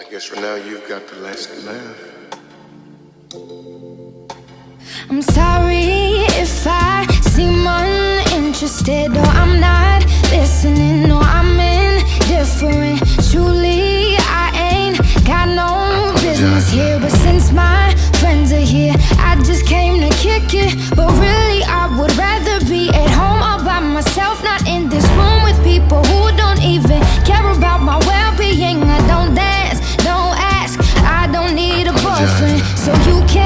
I guess for now you've got the last laugh. I'm sorry if I seem uninterested or I'm not listening or I'm indifferent. Truly, I ain't got no business here, but since my friends are here, so you can